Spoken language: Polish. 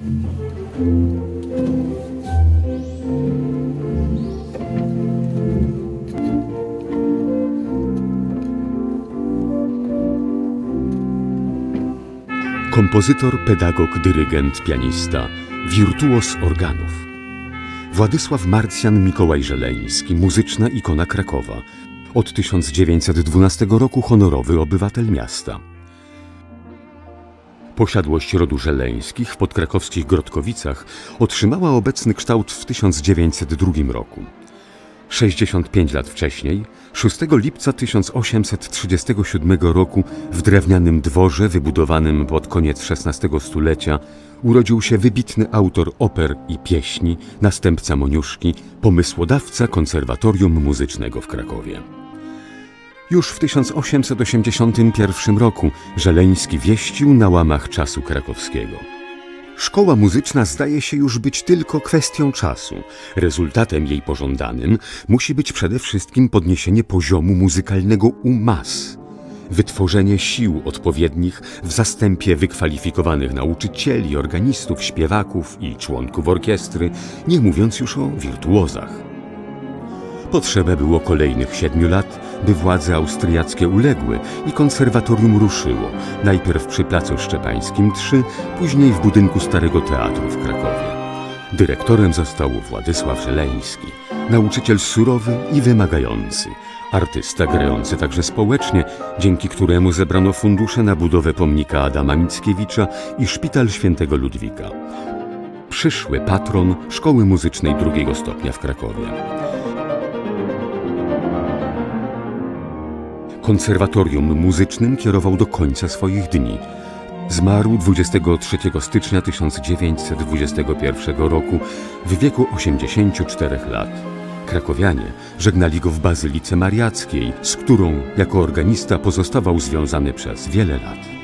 Kompozytor, pedagog, dyrygent, pianista, wirtuos organów. Władysław Marcjan Mikołaj Żeleński, muzyczna ikona Krakowa. Od 1912 roku honorowy obywatel miasta. Posiadłość rodu Żeleńskich w podkrakowskich Grodkowicach otrzymała obecny kształt w 1902 roku. 65 lat wcześniej, 6 lipca 1837 roku w drewnianym dworze wybudowanym pod koniec XVI stulecia urodził się wybitny autor oper i pieśni, następca Moniuszki, pomysłodawca konserwatorium muzycznego w Krakowie. Już w 1881 roku Żeleński wieścił na łamach czasu krakowskiego. Szkoła muzyczna zdaje się już być tylko kwestią czasu. Rezultatem jej pożądanym musi być przede wszystkim podniesienie poziomu muzykalnego u mas. Wytworzenie sił odpowiednich w zastępie wykwalifikowanych nauczycieli, organistów, śpiewaków i członków orkiestry, nie mówiąc już o wirtuozach. Potrzeba było kolejnych siedmiu lat, by władze austriackie uległy i konserwatorium ruszyło, najpierw przy Placu Szczepańskim 3, później w budynku Starego Teatru w Krakowie. Dyrektorem został Władysław Żeleński, nauczyciel surowy i wymagający, artysta grający także społecznie, dzięki któremu zebrano fundusze na budowę pomnika Adama Mickiewicza i szpital świętego Ludwika. Przyszły patron Szkoły Muzycznej drugiego stopnia w Krakowie. Konserwatorium muzycznym kierował do końca swoich dni. Zmarł 23 stycznia 1921 roku w wieku 84 lat. Krakowianie żegnali go w Bazylice Mariackiej, z którą jako organista pozostawał związany przez wiele lat.